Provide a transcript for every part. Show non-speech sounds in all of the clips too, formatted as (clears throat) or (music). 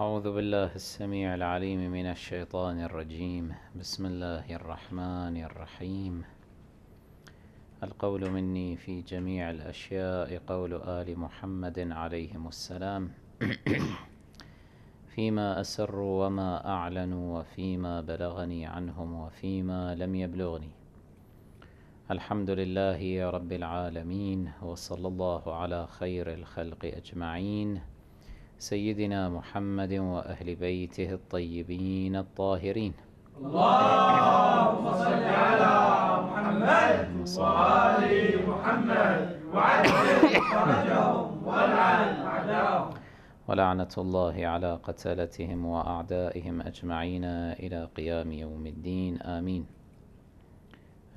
أعوذ بالله السميع العليم من الشيطان الرجيم. بسم الله الرحمن الرحيم. القول مني في جميع الأشياء قول آل محمد عليهم السلام. (clears throat) فيما أسروا وما أعلنوا وفيما بلغني عنهم وفيما لم يبلغني. الحمد لله رب العالمين وصلى الله على خير الخلق أجمعين. سيدنا محمد وأهل بيته الطيبين الطاهرين. اللهم صل على محمد وآل محمد وعجل فرجهم والعن ولعنة الله على قتلتهم وأعدائهم أجمعين إلى قيام يوم الدين. آمين.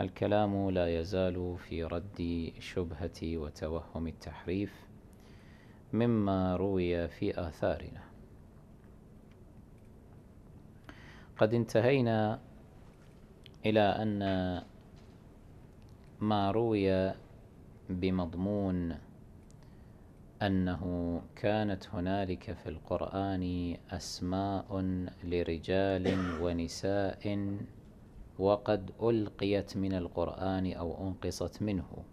الكلام لا يزال في رد شبهة وتوهم التحريف. مما روي في آثارنا. قد انتهينا إلى أن ما روي بمضمون أنه كانت هنالك في القرآن أسماء لرجال ونساء وقد ألقيت من القرآن أو أنقصت منه.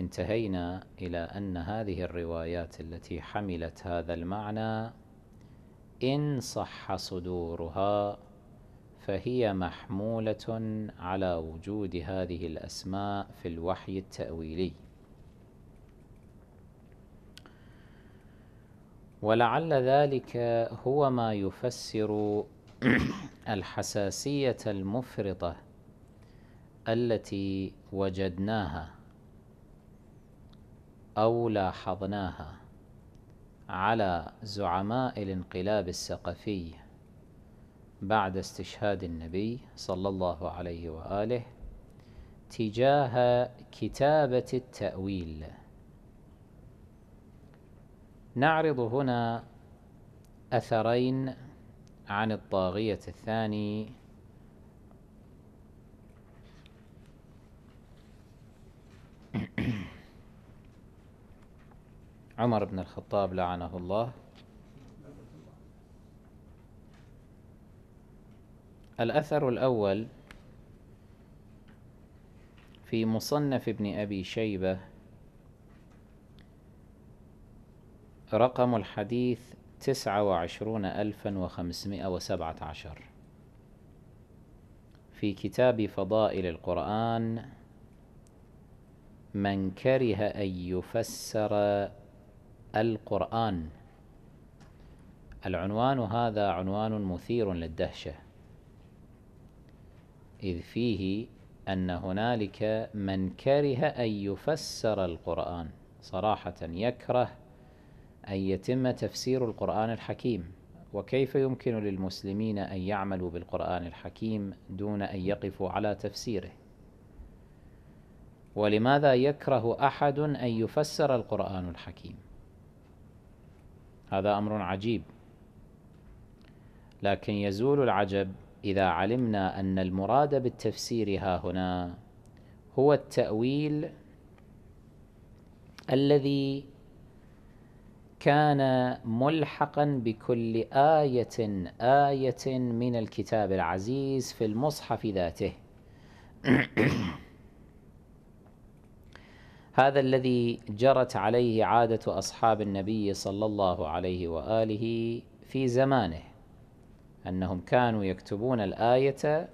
انتهينا إلى أن هذه الروايات التي حملت هذا المعنى إن صح صدورها فهي محمولة على وجود هذه الأسماء في الوحي التأويلي. ولعل ذلك هو ما يفسر (clears throat) الحساسية المفرطة التي وجدناها. أو لاحظناها على زعماء الانقلاب الثقفي بعد استشهاد النبي صلى الله عليه وآله تجاه كتابة التأويل. نعرض هنا أثرين عن الطاغية الثاني. (clears throat) عمر بن الخطاب لعنه الله. الأثر الأول في مصنف ابن أبي شيبة رقم الحديث تسعة وعشرون ألفا وخمسمائة وسبعة عشر. في كتاب فضائل القرآن من كره أن يفسر القرآن. العنوان هذا عنوان مثير للدهشة. إذ فيه أن هنالك من كره أن يفسر القرآن. صراحة يكره أن يتم تفسير القرآن الحكيم. وكيف يمكن للمسلمين أن يعملوا بالقرآن الحكيم دون أن يقفوا على تفسيره؟ ولماذا يكره أحد أن يفسر القرآن الحكيم؟ هذا أمر عجيب. لكن يزول العجب إذا علمنا أن المراد بالتفسير ها هنا هو التأويل الذي كان ملحقا بكل آية آية من الكتاب العزيز في المصحف ذاته. (clears throat) هذا الذي جرت عليه عادة أصحاب النبي صلى الله عليه وآله في زمانه أنهم كانوا يكتبون الآية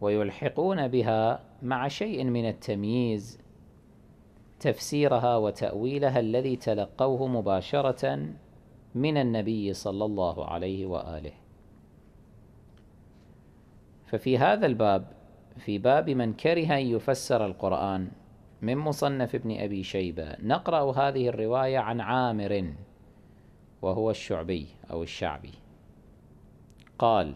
ويلحقون بها مع شيء من التمييز تفسيرها وتأويلها الذي تلقوه مباشرة من النبي صلى الله عليه وآله. ففي هذا الباب في باب من كره أن يفسر القرآن من مصنف ابن أبي شيبة. نقرأ هذه الرواية عن عامر وهو الشعبي أو الشعبي. قال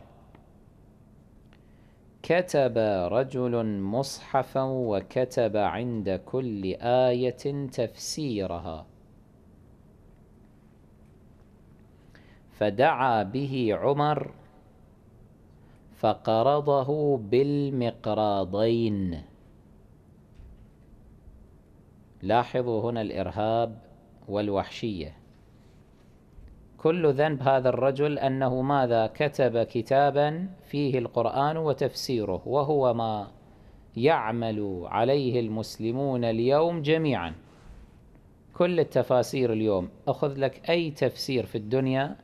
كتب رجل مصحفا وكتب عند كل آية تفسيرها. فدعا به عمر فقرضه بالمقراضين. لاحظوا هنا الإرهاب والوحشية. كل ذنب هذا الرجل أنه ماذا كتب كتابا فيه القرآن وتفسيره وهو ما يعمل عليه المسلمون اليوم جميعا. كل التفاسير اليوم أخذ لك أي تفسير في الدنيا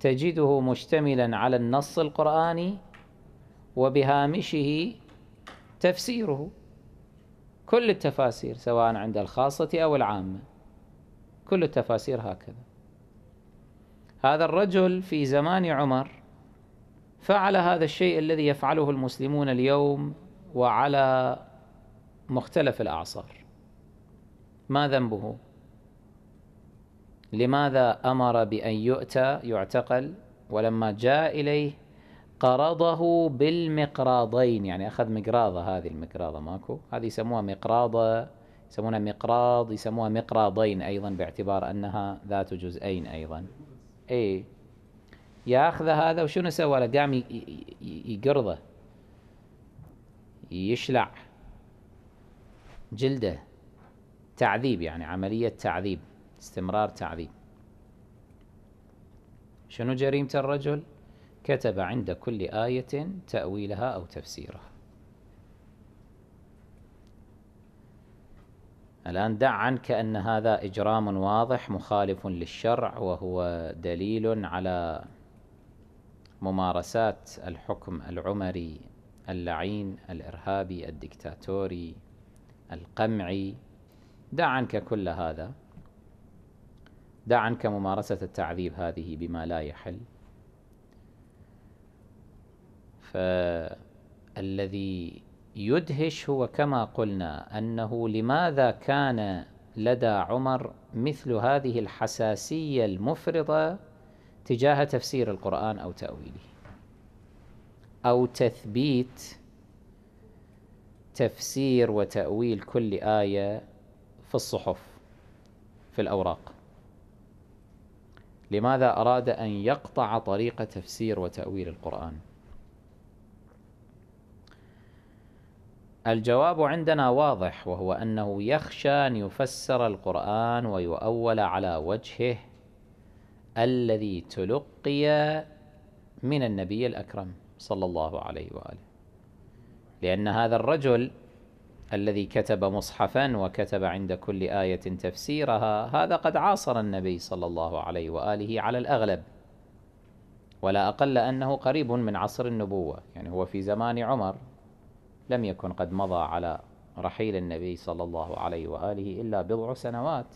تجده مشتملا على النص القرآني وبهامشه تفسيره. كل التفاسير سواء عند الخاصة أو العامة. كل التفاسير هكذا. هذا الرجل في زمان عمر فعل هذا الشيء الذي يفعله المسلمون اليوم وعلى مختلف الأعصار. ما ذنبه؟ لماذا أمر بأن يؤتى يعتقل ولما جاء إليه قرضه بالمقراضين يعني أخذ مقراضة هذه المقراضة ماكو. هذه يسموها مقراضة يسمونها مقراض يسموها مقراضين أيضا باعتبار أنها ذات جزئين أيضا. اي ياخذ هذا وشنو سوى؟ له قام يقرضه. يشلع جلده. تعذيب يعني عملية تعذيب استمرار تعذيب. شنو جريمة الرجل؟ كتب عند كل آية تأويلها أو تفسيرها. الآن دع عنك أن هذا إجرام واضح مخالف للشرع وهو دليل على ممارسات الحكم العمري اللعين الإرهابي الدكتاتوري القمعي. دع عنك كل هذا. دع عنك ممارسة التعذيب هذه بما لا يحل. فالذي يدهش هو كما قلنا أنه لماذا كان لدى عمر مثل هذه الحساسية المفرطة تجاه تفسير القرآن أو تأويله أو تثبيت تفسير وتأويل كل آية في الصحف في الأوراق. لماذا أراد أن يقطع طريق تفسير وتأويل القرآن؟ الجواب عندنا واضح وهو أنه يخشى أن يفسر القرآن ويؤول على وجهه الذي تلقي من النبي الأكرم صلى الله عليه وآله. لأن هذا الرجل الذي كتب مصحفا وكتب عند كل آية تفسيرها هذا قد عاصر النبي صلى الله عليه وآله على الأغلب. ولا أقل أنه قريب من عصر النبوة يعني هو في زمان عمر. لم يكن قد مضى على رحيل النبي صلى الله عليه وآله إلا بضع سنوات.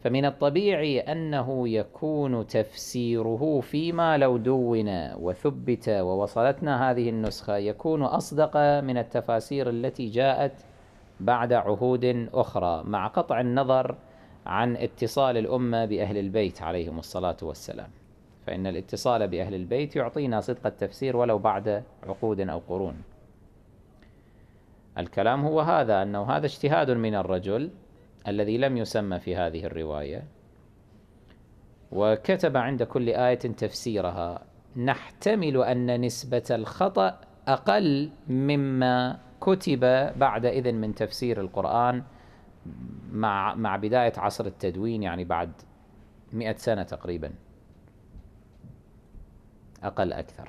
فمن الطبيعي أنه يكون تفسيره فيما لو دون وثبت ووصلتنا هذه النسخة يكون أصدق من التفاسير التي جاءت بعد عهود أخرى مع قطع النظر عن اتصال الأمة بأهل البيت عليهم الصلاة والسلام. فإن الاتصال بأهل البيت يعطينا صدق التفسير ولو بعد عقود أو قرون. الكلام هو هذا أنه هذا اجتهاد من الرجل الذي لم يسمى في هذه الرواية وكتب عند كل آية تفسيرها نحتمل أن نسبة الخطأ أقل مما كتب بعد إذن من تفسير القرآن مع مع بداية عصر التدوين يعني بعد مئة سنة تقريبا. أقل أكثر.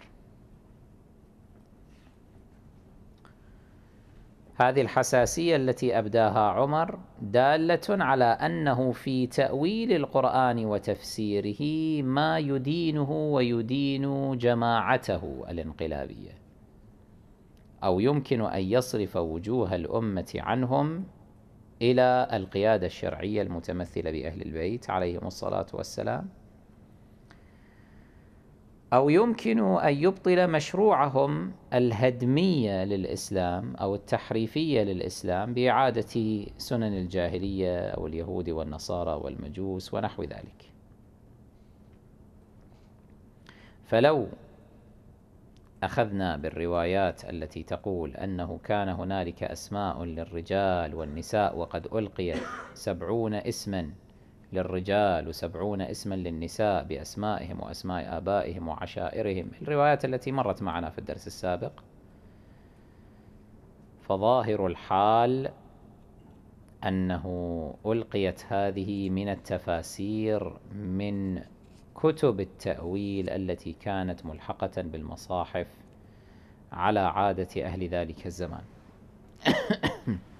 هذه الحساسية التي أبداها عمر دالة على أنه في تأويل القرآن وتفسيره ما يدينه ويدين جماعته الانقلابية. أو يمكن أن يصرف وجوه الأمة عنهم إلى القيادة الشرعية المتمثلة بأهل البيت عليهم الصلاة والسلام. أو يمكن أن يبطل مشروعهم الهدمية للإسلام أو التحريفية للإسلام بإعادة سنن الجاهلية أو اليهود والنصارى والمجوس ونحو ذلك. فلو أخذنا بالروايات التي تقول أنه كان هنالك أسماء للرجال والنساء وقد ألقيت سبعون اسما للرجال وسبعون اسما للنساء بأسمائهم وأسماء آبائهم وعشائرهم. الروايات التي مرت معنا في الدرس السابق. فظاهر الحال أنه ألقيت هذه من التفاسير من كتب التأويل التي كانت ملحقة بالمصاحف على عادة أهل ذلك الزمان. (coughs)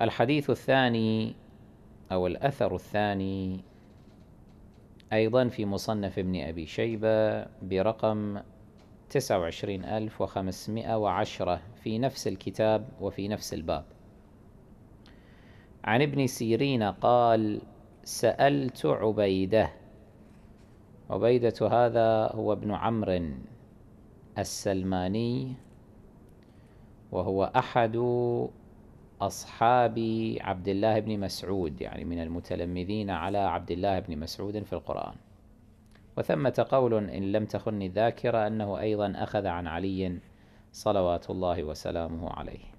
الحديث الثاني أو الأثر الثاني أيضا في مصنف ابن أبي شيبة برقم تسعة وعشرين ألف وخمسمائة وعشرة في نفس الكتاب وفي نفس الباب. عن ابن سيرين قال سألت عبيدة عبيدة هذا هو ابن عمرو السلماني وهو أحد أصحاب عبد الله بن مسعود يعني من المتلمذين على عبد الله بن مسعود في القرآن. وثمة قول إن لم تخن الذاكرة أنه أيضا أخذ عن علي صلوات الله وسلامه عليه.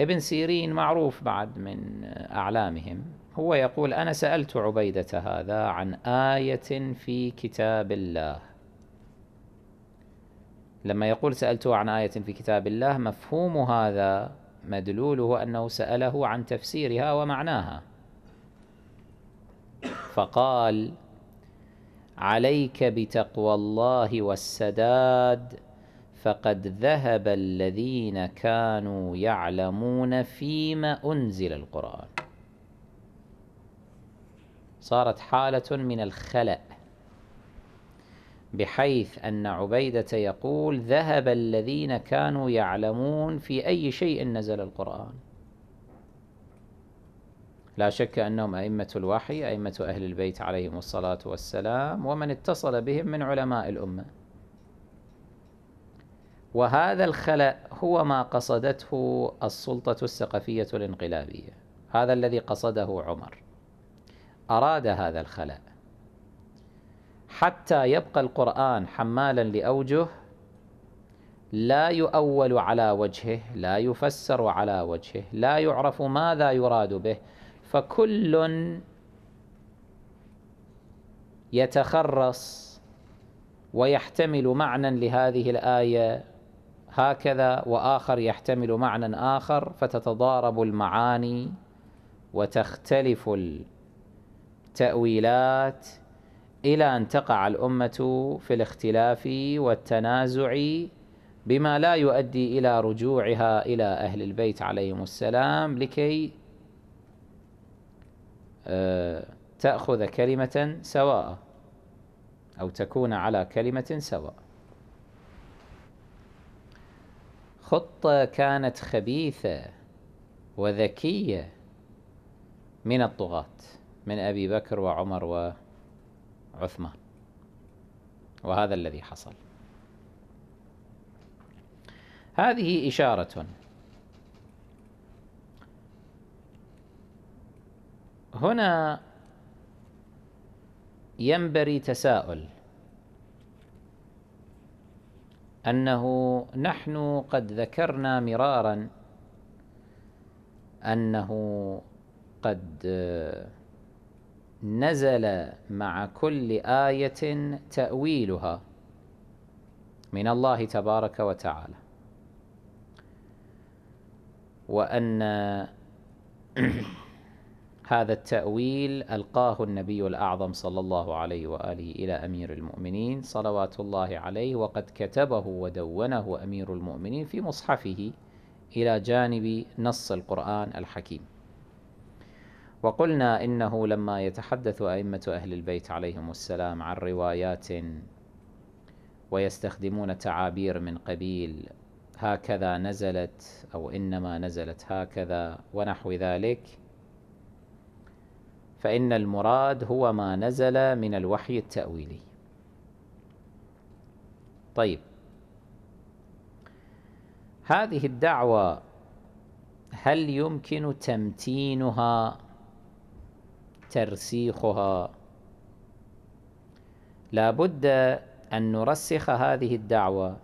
ابن سيرين معروف بعد من أعلامهم هو يقول أنا سألت عبيدة هذا عن آية في كتاب الله. لما يقول سألته عن آية في كتاب الله مفهوم هذا مدلوله أنه سأله عن تفسيرها ومعناها. فقال عليك بتقوى الله والسداد فقد ذهب الذين كانوا يعلمون فيما أنزل القرآن. صارت حالة من الخلأ. بحيث أن عبيدة يقول ذهب الذين كانوا يعلمون في أي شيء نزل القرآن. لا شك أنهم أئمة الوحي أئمة أهل البيت عليهم الصلاة والسلام ومن اتصل بهم من علماء الأمة. وهذا الخلأ هو ما قصدته السلطة السقفية الانقلابية. هذا الذي قصده عمر. أراد هذا الخلأ حتى يبقى القرآن حمالا لأوجه لا يؤول على وجهه لا يفسر على وجهه لا يعرف ماذا يراد به فكل يتخرص ويحتمل معنى لهذه الآية هكذا وآخر يحتمل معنى آخر فتتضارب المعاني وتختلف التأويلات إلى أن تقع الأمة في الاختلاف والتنازع بما لا يؤدي إلى رجوعها إلى أهل البيت عليهم السلام لكي آه، تأخذ كلمة سواء أو تكون على كلمة سواء. خطة كانت خبيثة وذكية من الطغاة من أبي بكر وعمر وعثمان وهذا الذي حصل. هذه إشارة هنا ينبري تساؤل أنه نحن قد ذكرنا مرارا أنه قد نزل مع كل آية تأويلها من الله تبارك وتعالى. وأن (clears throat) هذا التأويل ألقاه النبي الأعظم صلى الله عليه وآله إلى أمير المؤمنين صلوات الله عليه وقد كتبه ودونه أمير المؤمنين في مصحفه إلى جانب نص القرآن الحكيم. وقلنا إنه لما يتحدث أئمة أهل البيت عليهم السلام عن روايات ويستخدمون تعابير من قبيل هكذا نزلت أو إنما نزلت هكذا ونحو ذلك فإن المراد هو ما نزل من الوحي التأويلي. طيب هذه الدعوة هل يمكن تمتينها ترسيخها. لا بد أن نرسخ هذه الدعوة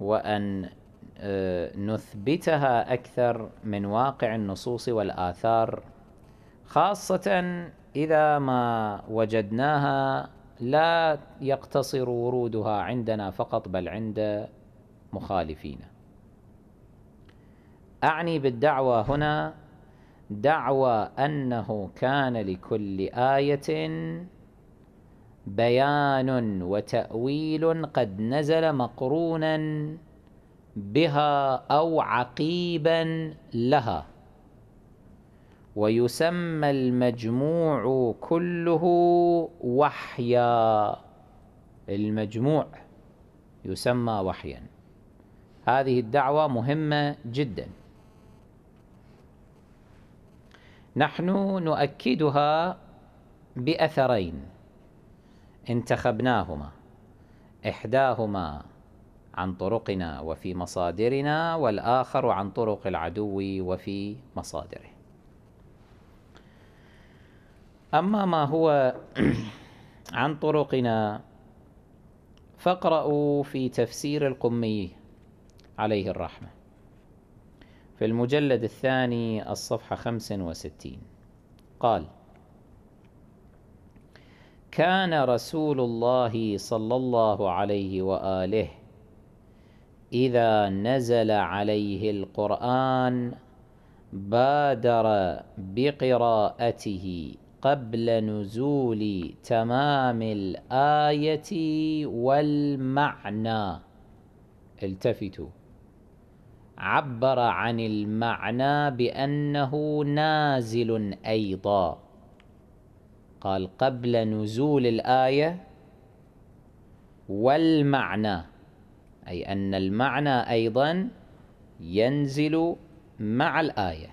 وأن آه، نثبتها أكثر من واقع النصوص والآثار خاصة إذا ما وجدناها لا يقتصر ورودها عندنا فقط بل عند مخالفين أعني بالدعوة هنا دعوى أنه كان لكل آية بيان وتأويل قد نزل مقرونا بها أو عقيبا لها. ويسمى المجموع كله وحيا. المجموع يسمى وحيا. هذه الدعوة مهمة جدا. نحن نؤكدها بأثرين. انتخبناهما. إحداهما عن طرقنا وفي مصادرنا والآخر عن طرق العدو وفي مصادره. أما ما هو (clears throat) عن طرقنا فاقرأوا في تفسير القمي عليه الرحمة. في المجلد الثاني الصفحة خمس وستين. قال كان رسول الله صلى الله عليه وآله إذا نزل عليه القرآن بادر بقراءته قبل نزول تمام الآية والمعنى. التفتوا. عبر عن المعنى بأنه نازل أيضا. قال قبل نزول الآية والمعنى أي أن المعنى أيضا ينزل مع الآية.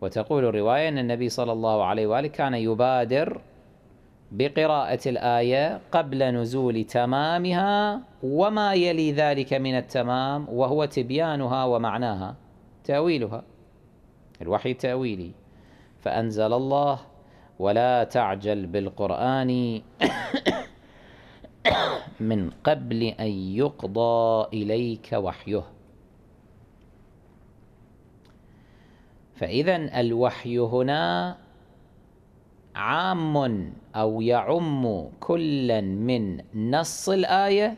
وتقول الرواية أن النبي صلى الله عليه وآله كان يبادر بقراءة الآية قبل نزول تمامها وما يلي ذلك من التمام وهو تبيانها ومعناها تأويلها الوحي التأويلي. فأنزل الله ولا تعجل بالقرآن (coughs) من قبل أن يقضى إليك وحيه. فإذا الوحي هنا عام أو يعم كلا من نص الآية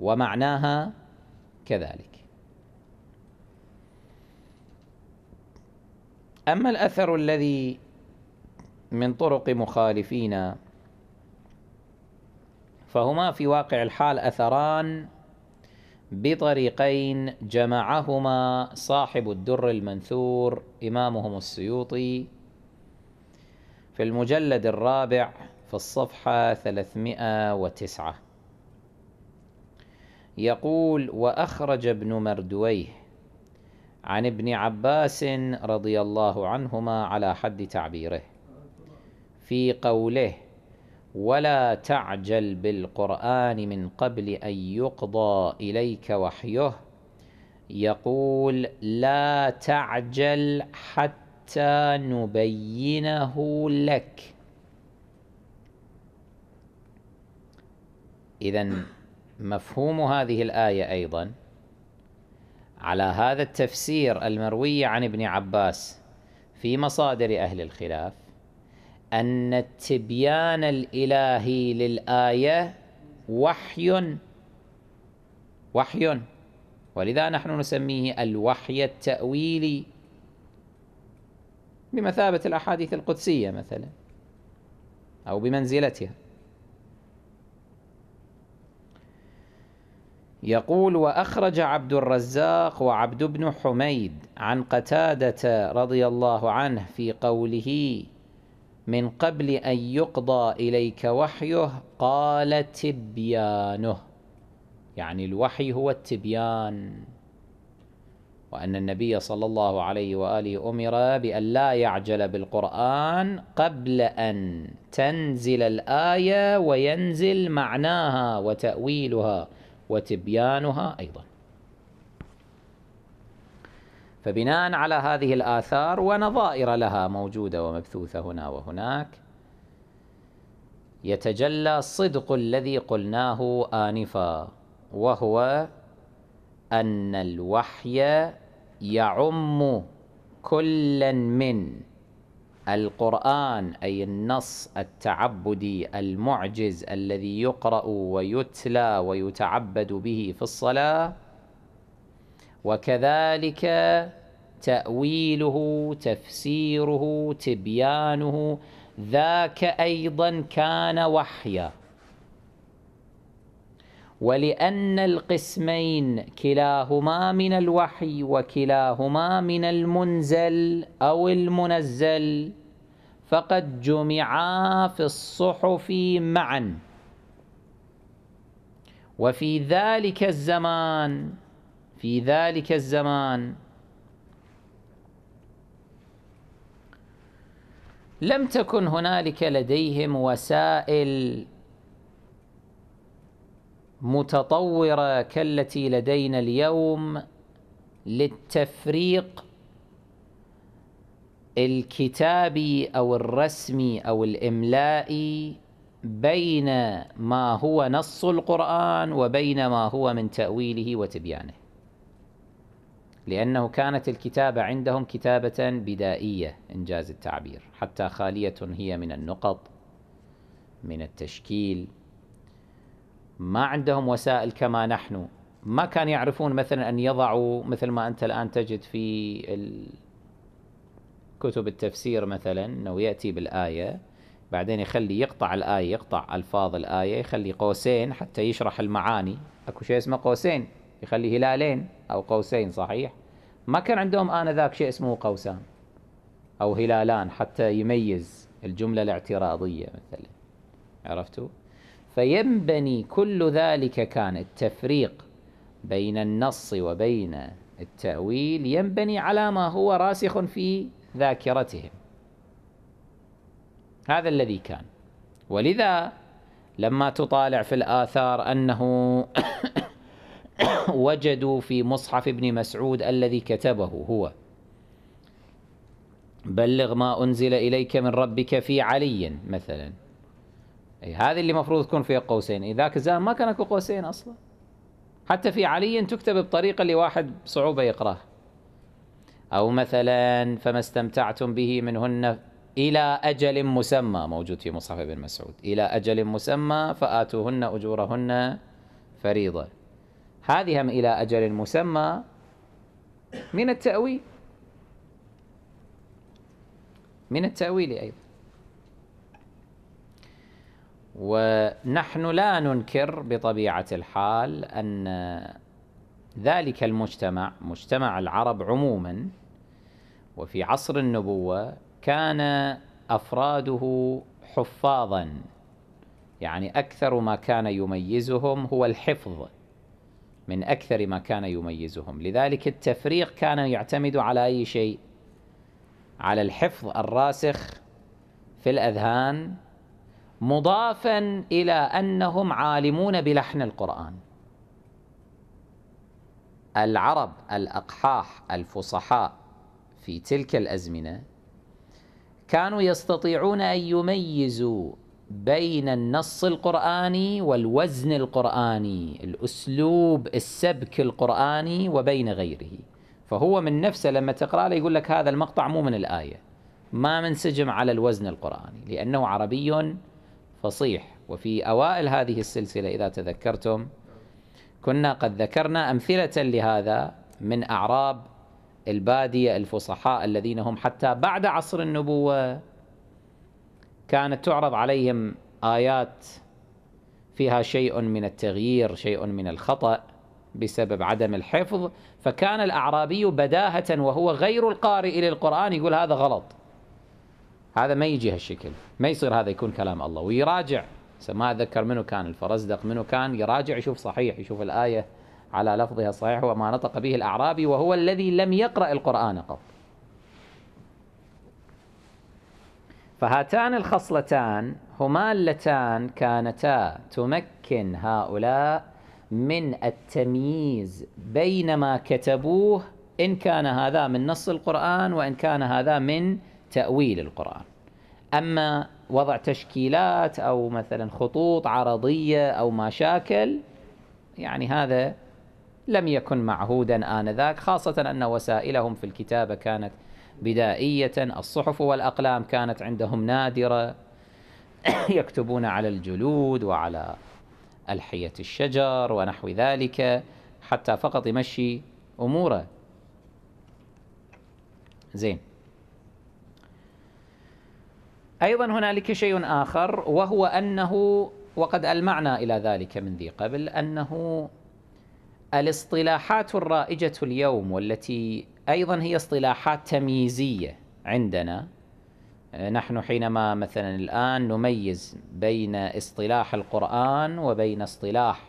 ومعناها كذلك. أما الأثر الذي من طرق مخالفين فهما في واقع الحال أثران بطريقين جمعهما صاحب الدر المنثور إمامهم السيوطي في المجلد الرابع في الصفحة 309 يقول وأخرج ابن مردويه عن ابن عباس رضي الله عنهما على حد تعبيره في قوله ولا تعجل بالقرآن من قبل أن يقضى إليك وحيه. يقول لا تعجل حتى نبينه لك. إذا مفهوم هذه الآية أيضا على هذا التفسير المروي عن ابن عباس في مصادر أهل الخلاف أن التبيان الإلهي للآية وحي. وحي. ولذا نحن نسميه الوحي التأويلي. بمثابة الأحاديث القدسية مثلا أو بمنزلتها. يقول وأخرج عبد الرزاق وعبد بن حميد عن قتادة رضي الله عنه في قوله من قبل أن يقضى إليك وحيه قال تبيانه. يعني الوحي هو التبيان. وأن النبي صلى الله عليه وآله أمر بأن لا يعجل بالقرآن قبل أن تنزل الآية وينزل معناها وتأويلها وتبيانها أيضا. فبناء على هذه الآثار ونظائر لها موجودة ومبثوثة هنا وهناك يتجلى الصدق الذي قلناه آنفا وهو أن الوحي يعم كلا من القرآن أي النص التعبدي المعجز الذي يقرأ ويتلى ويتعبد به في الصلاة. وكذلك تأويله تفسيره تبيانه ذاك أيضا كان وحيا. ولأن القسمين كلاهما من الوحي وكلاهما من المنزل أو المنزل فقد جمعا في الصحف معا. وفي ذلك الزمان في ذلك الزمان لم تكن هنالك لديهم وسائل متطورة كالتي لدينا اليوم للتفريق الكتابي أو الرسمي أو الإملائي بين ما هو نص القرآن وبين ما هو من تأويله وتبيانه. لأنه كانت الكتابه عندهم كتابة بدائية إنجاز التعبير حتى خالية هي من النقط من التشكيل. ما عندهم وسائل كما نحن. ما كان يعرفون مثلا أن يضعوا مثل ما أنت الآن تجد في كتب التفسير مثلا أنه يأتي بالآية بعدين يخلي يقطع الآية يقطع ألفاظ الآية يخلي قوسين حتى يشرح المعاني. أكو شيء اسمه قوسين يخلي هلالين أو قوسين صحيح؟ ما كان عندهم آنذاك شيء اسمه قوسان أو هلالان حتى يميز الجملة الاعتراضية مثلا. عرفتوا؟ فينبني كل ذلك كان التفريق بين النص وبين التأويل ينبني على ما هو راسخ في ذاكرتهم. هذا الذي كان. ولذا لما تطالع في الآثار أنه (coughs) وجدوا في مصحف ابن مسعود الذي كتبه هو بلغ ما أنزل إليك من ربك في علي مثلا. أي هذه اللي المفروض تكون فيها قوسين. إذاك الزمان ما كان أكو قوسين أصلا. حتى في علي تكتب بطريقة اللي واحد بصعوبة يقراه أو مثلا فما استمتعتم به منهن إلى أجل مسمى موجود في مصحف ابن مسعود. إلى أجل مسمى فآتوهن أجورهن فريضة. هذه هم إلى أجل مسمى من التأويل. من التأويل أيضا. ونحن لا ننكر بطبيعة الحال أن ذلك المجتمع مجتمع العرب عموما وفي عصر النبوة كان أفراده حفاظا. يعني أكثر ما كان يميزهم هو الحفظ من أكثر ما كان يميزهم. لذلك التفريق كان يعتمد على أي شيء؟ على الحفظ الراسخ في الأذهان مضافا إلى أنهم عالمون بلحن القرآن. العرب الأقحاح الفصحاء في تلك الأزمنة كانوا يستطيعون أن يميزوا بين النص القرآني والوزن القرآني الأسلوب السبك القرآني وبين غيره. فهو من نفسه لما تقرأ له يقول لك هذا المقطع مو من الآية ما منسجم على الوزن القرآني لأنه عربي فصيح. وفي أوائل هذه السلسلة إذا تذكرتم كنا قد ذكرنا أمثلة لهذا من أعراب البادية الفصحاء الذين هم حتى بعد عصر النبوة كانت تعرض عليهم آيات فيها شيء من التغيير شيء من الخطأ بسبب عدم الحفظ. فكان الأعرابي بداهة وهو غير القارئ للقرآن يقول هذا غلط. هذا ما يجي هالشكل ما يصير هذا يكون كلام الله. ويراجع ما أذكر منه كان الفرزدق منه كان يراجع يشوف صحيح يشوف الآية على لفظها صحيح وما نطق به الأعرابي وهو الذي لم يقرأ القرآن قط. فهاتان الخصلتان هما اللتان كانتا تمكن هؤلاء من التمييز بين ما كتبوه إن كان هذا من نص القرآن وإن كان هذا من تأويل القرآن. أما وضع تشكيلات أو مثلا خطوط عرضية أو مشاكل يعني هذا لم يكن معهودا آنذاك خاصة أن وسائلهم في الكتابة كانت بدائية الصحف والأقلام كانت عندهم نادرة (coughs) يكتبون على الجلود وعلى ألحية الشجر ونحو ذلك حتى فقط يمشي أموره. زين. أيضا هنالك شيء آخر وهو أنه وقد ألمعنا إلى ذلك من ذي قبل أنه الاصطلاحات الرائجة اليوم والتي أيضا هي اصطلاحات تمييزية عندنا نحن حينما مثلا الآن نميز بين اصطلاح القرآن وبين اصطلاح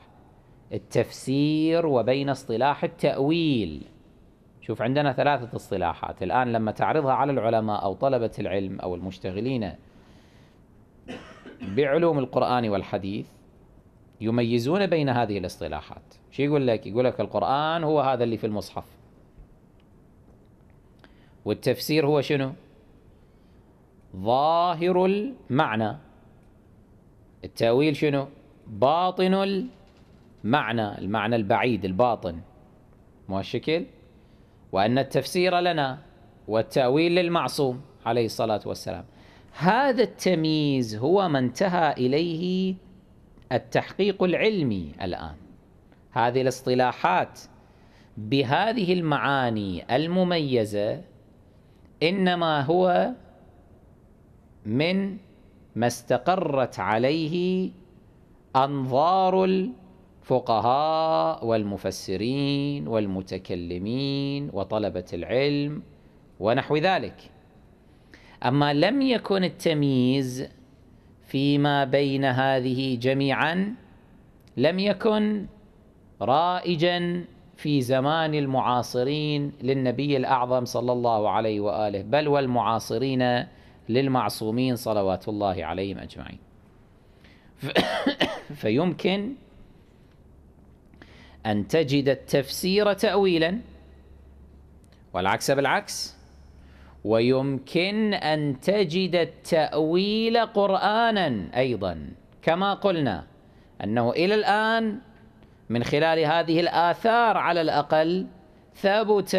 التفسير وبين اصطلاح التأويل. شوف عندنا ثلاثة اصطلاحات. الآن لما تعرضها على العلماء أو طلبة العلم أو المشتغلين بعلوم القرآن والحديث يميزون بين هذه الاصطلاحات. شو يقول لك؟ يقول لك القرآن هو هذا اللي في المصحف. والتفسير هو شنو؟ ظاهر المعنى. التأويل شنو؟ باطن المعنى المعنى البعيد الباطن. مو الشكل وأن التفسير لنا والتأويل للمعصوم عليه الصلاة والسلام. هذا التمييز هو ما انتهى إليه التحقيق العلمي الآن. هذه الاصطلاحات بهذه المعاني المميزة إنما هو من ما استقرت عليه أنظار الفقهاء والمفسرين والمتكلمين وطلبة العلم ونحو ذلك. أما لم يكن التمييز فيما بين هذه جميعا لم يكن رائجا في زمان المعاصرين للنبي الأعظم صلى الله عليه وآله بل والمعاصرين للمعصومين صلوات الله عليهم أجمعين. (coughs) فيمكن أن تجد التفسير تأويلا والعكس بالعكس. ويمكن أن تجد التأويل قرآنا أيضا كما قلنا أنه إلى الآن من خلال هذه الآثار على الأقل ثبت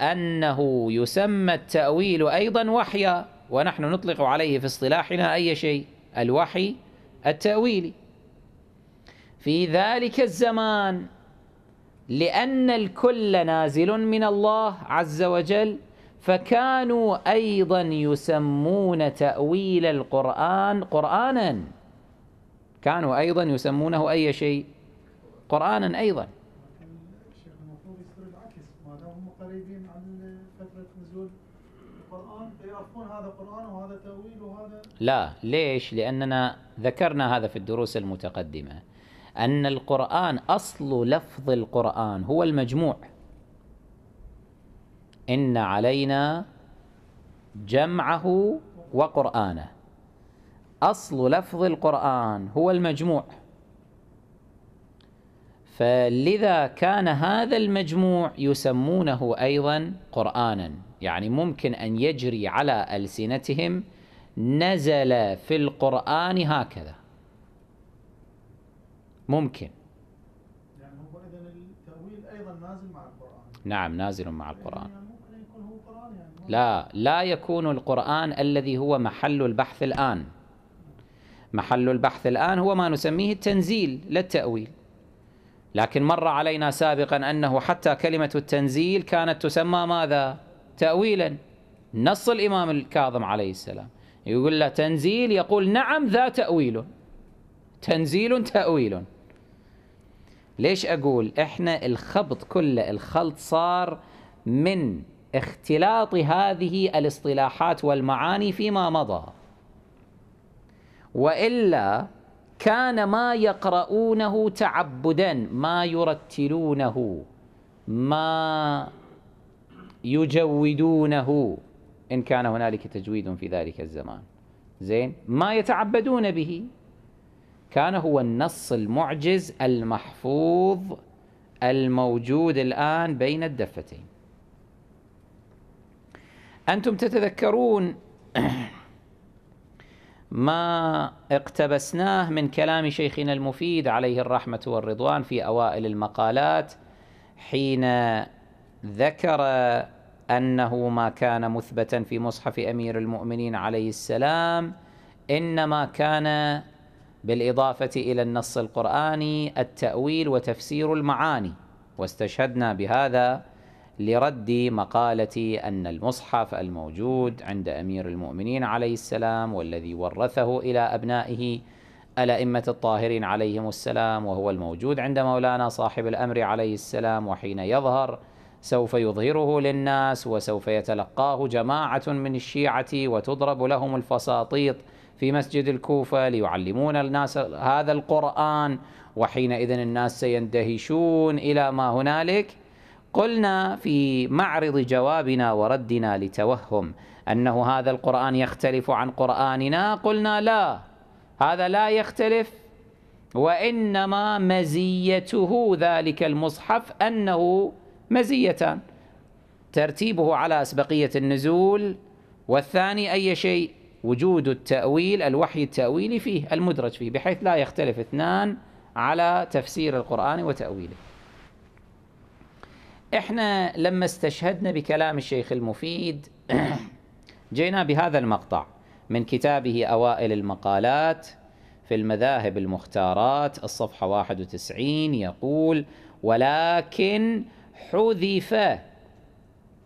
أنه يسمى التأويل أيضا وحيا ونحن نطلق عليه في اصطلاحنا أي شيء الوحي التأويلي. في ذلك الزمان لأن الكل نازل من الله عز وجل فكانوا أيضا يسمون تأويل القرآن قرآنا. كانوا أيضا يسمونه أي شيء؟ قرآنا أيضا. لا ليش؟ لأننا ذكرنا هذا في الدروس المتقدمة. أن القرآن أصل لفظ القرآن هو المجموع. إن علينا جمعه وقرآنه. أصل لفظ القرآن هو المجموع. فلذا كان هذا المجموع يسمونه أيضا قرآنا. يعني ممكن أن يجري على ألسنتهم نزل في القرآن هكذا. ممكن. يعني هو إذا التأويل أيضا نازل مع القرآن. نعم نازل مع القرآن. يعني ممكن يكون هو قرآن يعني. لا لا يكون القرآن الذي هو محل البحث الآن. محل البحث الآن هو ما نسميه التنزيل لا التأويل لكن مر علينا سابقا أنه حتى كلمة التنزيل كانت تسمى ماذا؟ تأويلا. نص الإمام الكاظم عليه السلام يقول له تنزيل يقول نعم ذا تأويل. تنزيل تأويل. ليش أقول إحنا الخبط كله الخلط صار من اختلاط هذه الاصطلاحات والمعاني فيما مضى. وإلا كان ما يقرؤونه تعبدا ما يرتلونه ما يجودونه. إن كان هنالك تجويد في ذلك الزمان. زين؟ ما يتعبدون به. كان هو النص المعجز المحفوظ الموجود الآن بين الدفتين. أنتم تتذكرون (clears throat) ما اقتبسناه من كلام شيخنا المفيد عليه الرحمة والرضوان في أوائل المقالات حين ذكر أنه ما كان مثبتا في مصحف أمير المؤمنين عليه السلام إنما كان بالإضافة إلى النص القرآني التأويل وتفسير المعاني. واستشهدنا بهذا لرد مقالة أن المصحف الموجود عند أمير المؤمنين عليه السلام والذي ورثه إلى أبنائه الأئمة الطاهرين عليهم السلام وهو الموجود عند مولانا صاحب الأمر عليه السلام وحين يظهر سوف يظهره للناس وسوف يتلقاه جماعة من الشيعة وتضرب لهم الفساطيط في مسجد الكوفة ليعلمون الناس هذا القرآن وحينئذ الناس سيندهشون إلى ما هنالك. قلنا في معرض جوابنا وردنا لتوهم أنه هذا القرآن يختلف عن قرآننا قلنا لا هذا لا يختلف وإنما مزيته ذلك المصحف أنه مزيتان. ترتيبه على أسبقية النزول والثاني أي شيء؟ وجود التأويل الوحي التأويلي فيه المدرج فيه بحيث لا يختلف اثنان على تفسير القرآن وتأويله. إحنا لما استشهدنا بكلام الشيخ المفيد (clears throat) جينا بهذا المقطع من كتابه أوائل المقالات في المذاهب المختارات الصفحة 91 يقول ولكن حذف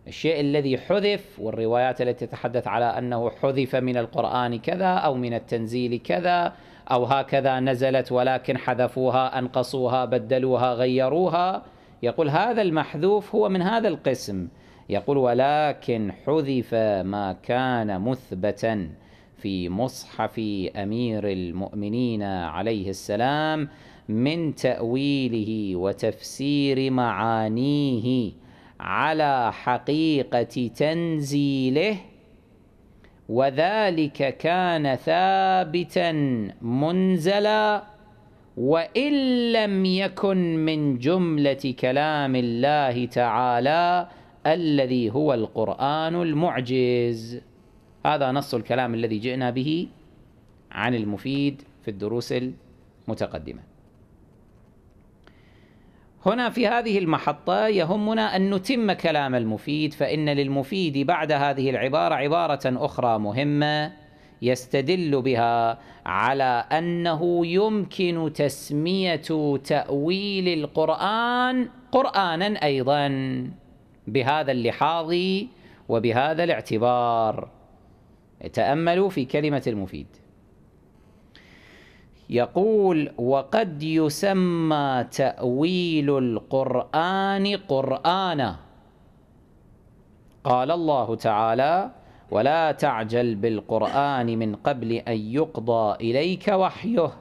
الشيء الذي حذف والروايات التي تتحدث على أنه حذف من القرآن كذا أو من التنزيل كذا أو هكذا نزلت ولكن حذفوها أنقصوها بدلوها غيروها. يقول هذا المحذوف هو من هذا القسم. يقول ولكن حذف ما كان مثبتا في مصحف أمير المؤمنين عليه السلام من تأويله وتفسير معانيه. على حقيقة تنزيله وذلك كان ثابتا منزلا وإن لم يكن من جملة كلام الله تعالى الذي هو القرآن المعجز. هذا نص الكلام الذي جئنا به عن المفيد في الدروس المتقدمة. هنا في هذه المحطة يهمنا أن نتم كلام المفيد فإن للمفيد بعد هذه العبارة عبارة أخرى مهمة يستدل بها على أنه يمكن تسمية تأويل القرآن قرانا أيضا بهذا اللحاظ وبهذا الاعتبار. تأملوا في كلمة المفيد. يقول وقد يسمى تأويل القرآن قرانا قال الله تعالى ولا تعجل بالقرآن من قبل أن يقضى إليك وحيه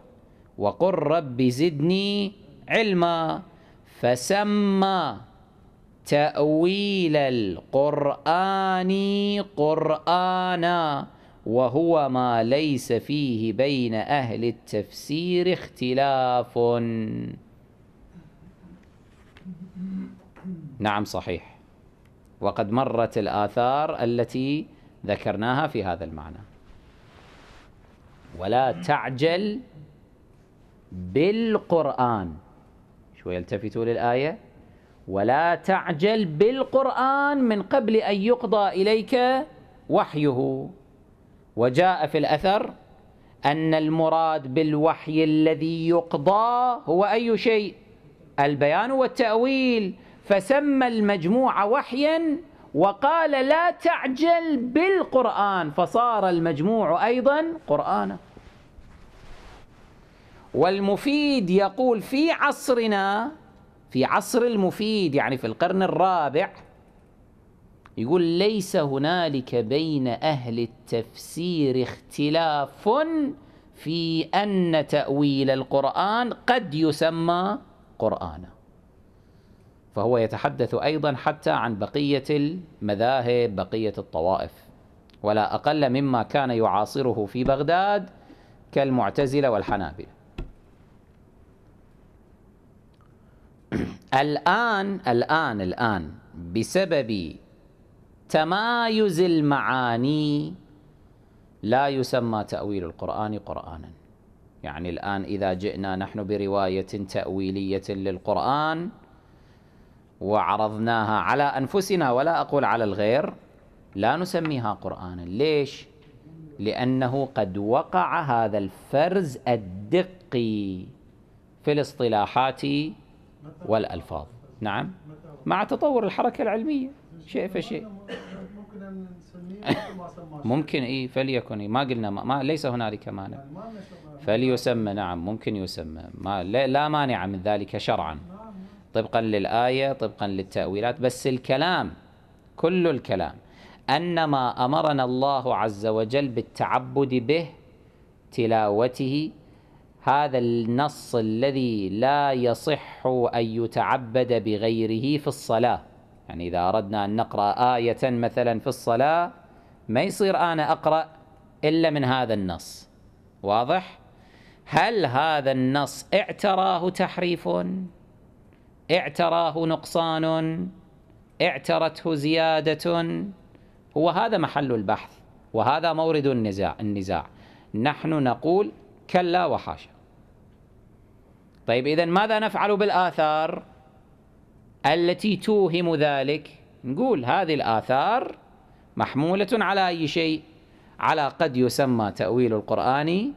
وقل رب زدني علما فسمى تأويل القرآن قرآنا. وهو ما ليس فيه بين أهل التفسير اختلاف. نعم صحيح. وقد مرت الآثار التي ذكرناها في هذا المعنى. ولا تعجل بالقرآن. شو يلتفتوا للآية؟ ولا تعجل بالقرآن من قبل أن يقضى إليك وحيه. وجاء في الأثر أن المراد بالوحي الذي يقضى هو أي شيء؟ البيان والتأويل. فسمى المجموع وحيا وقال لا تعجل بالقرآن فصار المجموع أيضا قرآنا. والمفيد يقول في عصرنا في عصر المفيد يعني في القرن الرابع يقول ليس هنالك بين أهل التفسير اختلاف في أن تأويل القرآن قد يسمى قرآنا فهو يتحدث أيضا حتى عن بقية المذاهب بقية الطوائف ولا أقل مما كان يعاصره في بغداد كالمعتزلة والحنابلة. (clears throat) الآن الآن الآن بسبب تمايز المعاني لا يسمى تأويل القرآن قرآنا. يعني الآن إذا جئنا نحن برواية تأويلية للقرآن وعرضناها على أنفسنا ولا أقول على الغير لا نسميها قرآنا. ليش؟ لأنه قد وقع هذا الفرز الدقي في الاصطلاحات والألفاظ. نعم؟ مع تطور الحركة العلمية. شيء. فشيء (laughs) ممكن اي فليكن إيه ما قلنا ما, ما ليس هنالك مانع. فليسمى نعم ممكن يسمى. ما لا, لا مانع من ذلك شرعا. طبقا للآية طبقا للتأويلات بس الكلام كل الكلام أن ما أمرنا الله عز وجل بالتعبد به تلاوته هذا النص الذي لا يصح أن يتعبد بغيره في الصلاة. يعني إذا أردنا أن نقرأ آية مثلا في الصلاة ما يصير أنا أقرأ إلا من هذا النص واضح؟ هل هذا النص اعتراه تحريف؟ اعتراه نقصان؟ اعترته زيادة؟ هو هذا محل البحث وهذا مورد النزاع النزاع نحن نقول كلا وحاشا طيب إذا ماذا نفعل بالآثار التي توهم ذلك. نقول هذه الآثار محمولة على أي شيء؟ على قد يسمى تأويل القرآن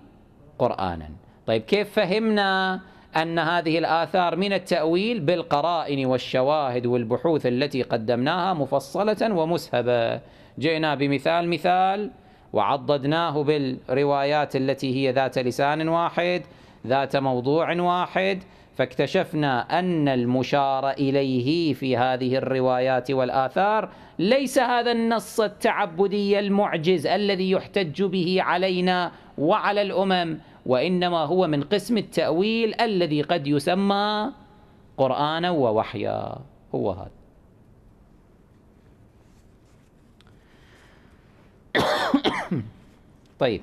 قرآنا. طيب كيف فهمنا أن هذه الآثار من التأويل؟ بالقرائن والشواهد والبحوث التي قدمناها مفصلة ومسهبة. جئنا بمثال مثال وعضدناه بالروايات التي هي ذات لسان واحد ذات موضوع واحد فاكتشفنا أن المشار إليه في هذه الروايات والآثار ليس هذا النص التعبدي المعجز الذي يحتج به علينا وعلى الأمم وإنما هو من قسم التأويل الذي قد يسمى قرآنا ووحيا. هو هذا. (coughs) طيب.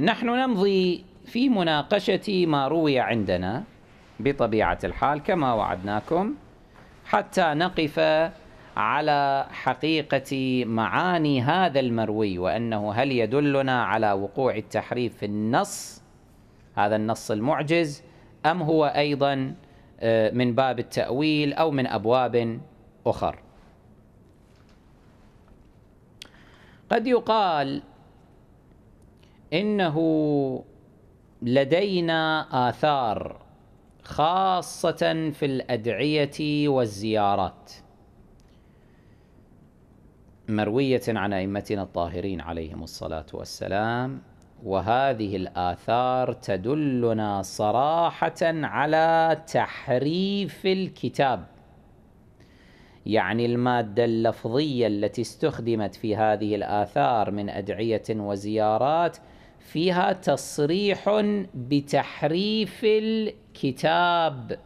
نحن نمضي في مناقشة ما روي عندنا بطبيعة الحال كما وعدناكم حتى نقف على حقيقة معاني هذا المروي وأنه هل يدلنا على وقوع التحريف في النص هذا النص المعجز أم هو أيضا آه، من باب التأويل أو من أبواب أخر؟ قد يقال إنه لدينا آثار خاصة في الأدعية والزيارات. مروية عن أئمتنا الطاهرين عليهم الصلاة والسلام. وهذه الآثار تدلنا صراحة على تحريف الكتاب. يعني المادة اللفظية التي استخدمت في هذه الآثار من أدعية وزيارات فيها تصريح بتحريف الكتاب.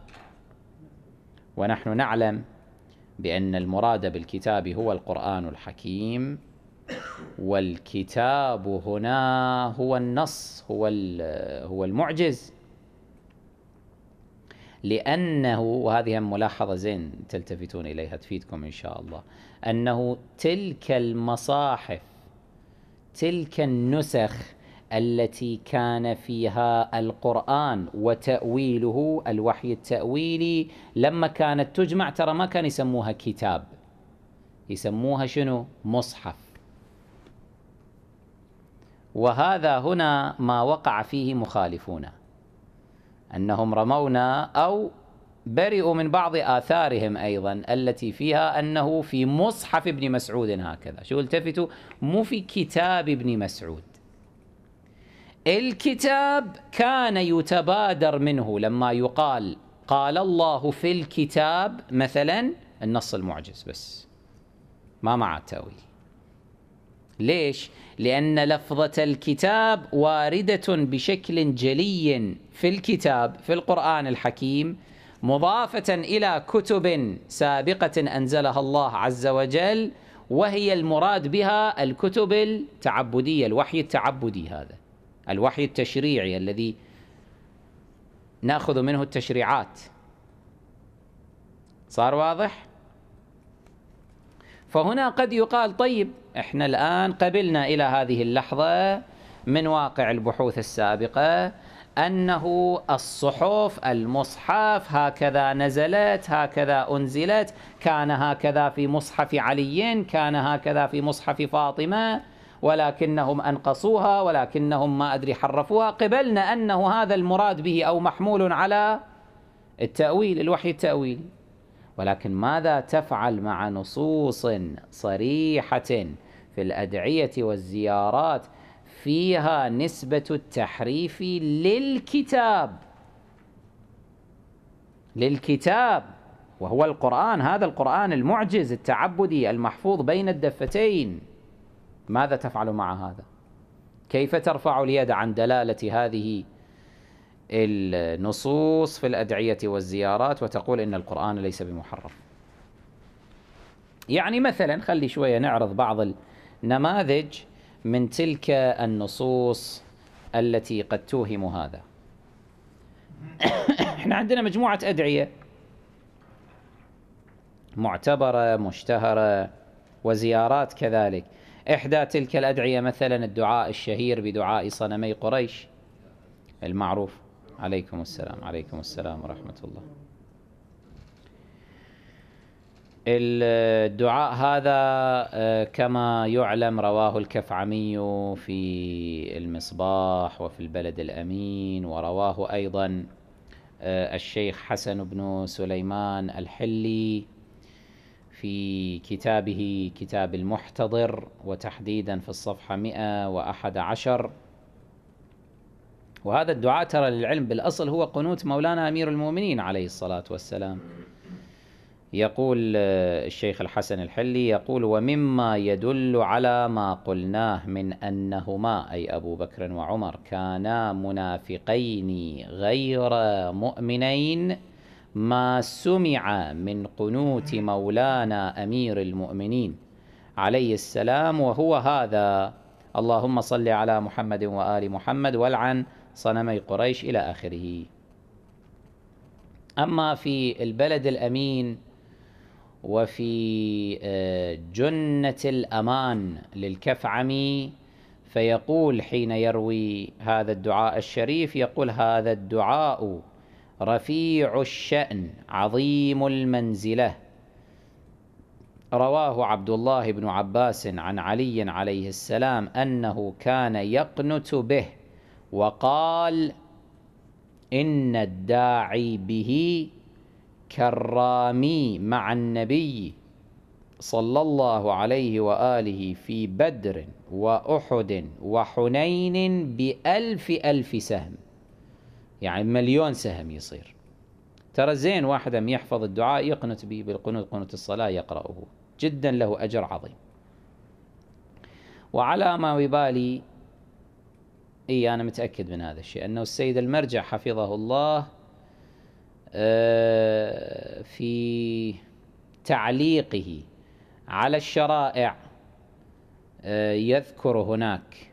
ونحن نعلم بأن المراد بالكتاب هو القرآن الحكيم والكتاب هنا هو النص هو هو المعجز. لأنه وهذه ملاحظة زين تلتفتون إليها تفيدكم إن شاء الله. أنه تلك المصاحف تلك النسخ التي كان فيها القرآن وتأويله الوحي التأويلي لما كانت تجمع ترى ما كان يسموها كتاب. يسموها شنو؟ مصحف. وهذا هنا ما وقع فيه مخالفون. أنهم رمونا أو برئوا من بعض آثارهم أيضا التي فيها أنه في مصحف ابن مسعود هكذا. شو التفتوا؟ مو في كتاب ابن مسعود. الكتاب كان يتبادر منه لما يقال قال الله في الكتاب مثلا النص المعجز بس. ما مع التأويل. ليش؟ لأن لفظة الكتاب واردة بشكل جلي في الكتاب في القرآن الحكيم مضافة إلى كتب سابقة أنزلها الله عز وجل وهي المراد بها الكتب التعبدية الوحي التعبدي هذا. الوحي التشريعي الذي نأخذ منه التشريعات. صار واضح؟ فهنا قد يقال طيب إحنا الآن قبلنا إلى هذه اللحظة من واقع البحوث السابقة أنه الصحف المصحف هكذا نزلت هكذا أنزلت كان هكذا في مصحف علي كان هكذا في مصحف فاطمة. ولكنهم أنقصوها ولكنهم ما أدري حرفوها. قبلنا أنه هذا المراد به أو محمول على التأويل الوحي التأويلي. ولكن ماذا تفعل مع نصوص صريحة في الأدعية والزيارات فيها نسبة التحريف للكتاب؟ للكتاب. وهو القرآن هذا القرآن المعجز التعبدي المحفوظ بين الدفتين. ماذا تفعل مع هذا؟ كيف ترفع اليد عن دلالة هذه النصوص في الأدعية والزيارات وتقول إن القرآن ليس بمحرف يعني مثلا خلي شوية نعرض بعض النماذج من تلك النصوص التي قد توهم هذا. (coughs) إحنا عندنا مجموعة أدعية. معتبرة مشتهرة وزيارات كذلك. إحدى تلك الأدعية مثلا الدعاء الشهير بدعاء صنمي قريش. المعروف. عليكم السلام. عليكم السلام ورحمة الله. الدعاء هذا آه، كما يعلم رواه الكفعمي في المصباح وفي البلد الأمين ورواه أيضا آه، الشيخ حسن بن سليمان الحلي في كتابه كتاب المحتضر وتحديدا في الصفحة 111 وهذا الدعاء ترى للعلم بالأصل هو قنوت مولانا أمير المؤمنين عليه الصلاة والسلام. يقول آه، الشيخ الحسن الحلي يقول ومما يدل على ما قلناه من أنهما أي أبو بكر وعمر كانا منافقين غير مؤمنين ما سمع من قنوت مولانا أمير المؤمنين. عليه السلام وهو هذا. اللهم صل على محمد وآل محمد والعن صنمي قريش إلى آخره. أما في البلد الأمين وفي آه، جنة الأمان للكفعمي فيقول حين يروي هذا الدعاء الشريف يقول هذا الدعاء رفيع الشأن عظيم المنزلة. رواه عبد الله بن عباس عن علي عليه السلام أنه كان يقنت به وقال إن الداعي به كالرامي مع النبي صلى الله عليه وآله في بدر وأحد وحنين بألف ألف سهم. يعني مليون سهم يصير. ترى زين واحد أم يحفظ الدعاء يقنت به بالقنوت قنوت الصلاة يقرأه. جدا له أجر عظيم. وعلى ما وبالي إي أنا متأكد من هذا الشيء أنه السيد المرجع حفظه الله آه، في تعليقه على الشرائع آه، يذكر هناك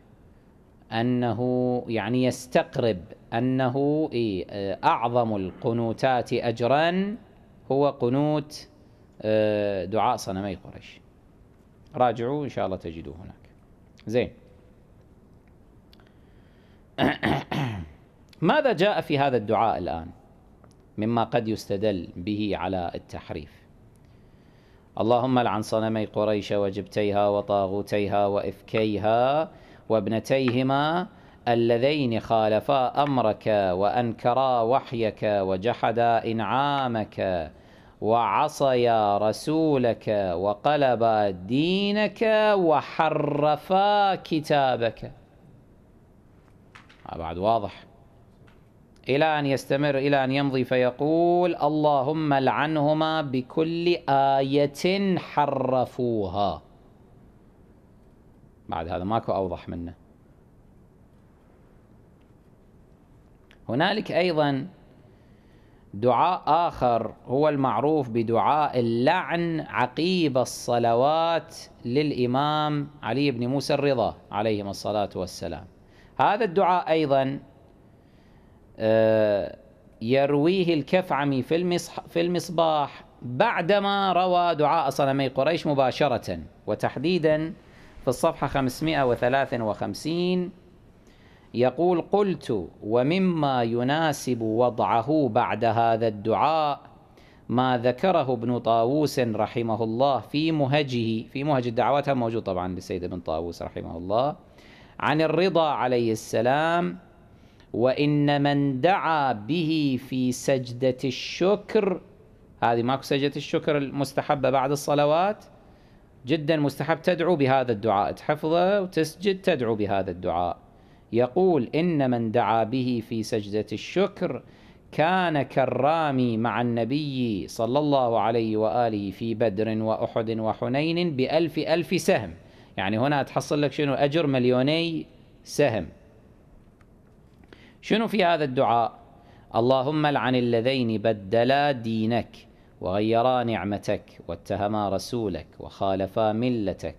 أنه يعني يستقرب أنه آه، أعظم القنوتات اجرا هو قنوت دعاء صنمي قريش. راجعوا إن شاء الله تجدوه هناك. زين. (coughs) ماذا جاء في هذا الدعاء الآن؟ مما قد يستدل به على التحريف. اللهم لعن صنمي قريش وجبتيها وطاغوتيها وإفكيها وابنتيهما اللذين خالفا أمرك وأنكرا وحيك وجحدا إنعامك وعصيا رسولك وقلبا دينك وحرفا كتابك. بعد واضح. إلى أن يستمر إلى أن يمضي فيقول اللهم لعنهما بكل آية حرفوها. بعد هذا ماكو أوضح منه. هنالك أيضا دعاء آخر هو المعروف بدعاء اللعن عقيب الصلوات للإمام علي بن موسى الرضا عليهما الصلاة والسلام. هذا الدعاء أيضا آه، يرويه الكفعمي في في المصباح بعدما روى دعاء صنمي قريش مباشرة وتحديدا في الصفحة 553 يقول قلت ومما يناسب وضعه بعد هذا الدعاء ما ذكره ابن طاووس رحمه الله في مهجه في مهج الدعوات موجود طبعا للسيد ابن طاووس رحمه الله عن الرضا عليه السلام وإن من دعا به في سجدة الشكر هذه ماكو سجدة الشكر المستحبة بعد الصلوات؟ جدا مستحب تدعو بهذا الدعاء تحفظه وتسجد تدعو بهذا الدعاء. يقول إن من دعا به في سجدة الشكر كان كالرامي مع النبي صلى الله عليه وآله في بدر وأحد وحنين بألف ألف سهم. يعني هنا تحصل لك شنو؟ أجر مليوني سهم. شنو في هذا الدعاء؟ اللهم لعن اللذين بدلا دينك وغيرا نعمتك واتهما رسولك وخالفا ملتك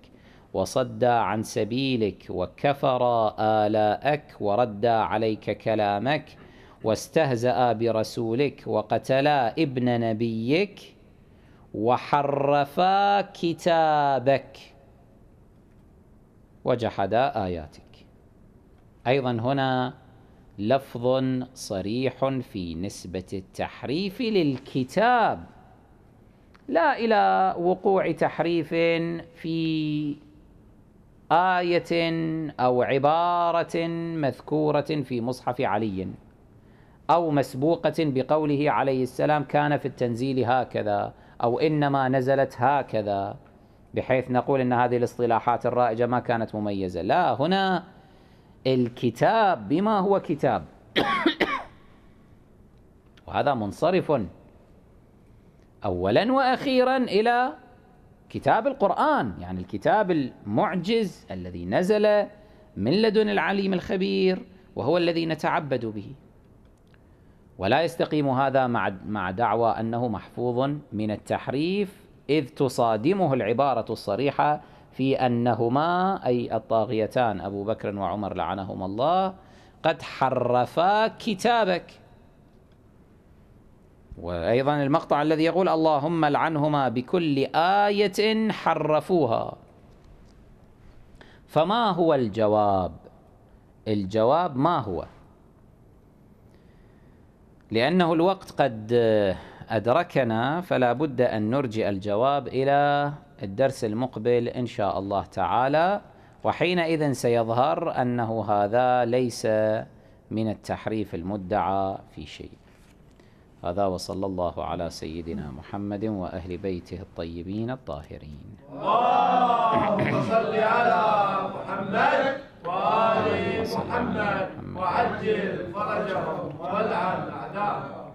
وصدا عن سبيلك وكفرا آلاءك وردا عليك كلامك واستهزأ برسولك وقتلا ابن نبيك وحرفا كتابك. وجحدا آياتك. أيضا هنا لفظ صريح في نسبة التحريف للكتاب. لا إلى وقوع تحريف في آية أو عبارة مذكورة في مصحف علي أو مسبوقة بقوله عليه السلام كان في التنزيل هكذا أو إنما نزلت هكذا بحيث نقول إن هذه الاصطلاحات الرائجة ما كانت مميزة، لا هنا الكتاب بما هو كتاب. (coughs) وهذا منصرف. اولا وأخيرا إلى كتاب القرآن يعني الكتاب المعجز الذي نزل من لدن العليم الخبير وهو الذي نتعبد به. ولا يستقيم هذا مع مع دعوى أنه محفوظ من التحريف إذ تصادمه العبارة الصريحة في أنهما أي الطاغيتان أبو بكر وعمر لعنهما الله قد حرفا كتابك. وأيضا المقطع الذي يقول اللهم لعنهما بكل آية حرفوها. فما هو الجواب؟ الجواب ما هو؟ لأنه الوقت قد أدركنا فلا بد أن نرجع الجواب إلى الدرس المقبل إن شاء الله تعالى. وحينئذ سيظهر أنه هذا ليس من التحريف المدعى في شيء. هذا وصلى الله على سيدنا محمد وأهل بيته الطيبين الطاهرين. اللهم صل على محمد وآل محمد وعجل فرجهم والعن أعداءهم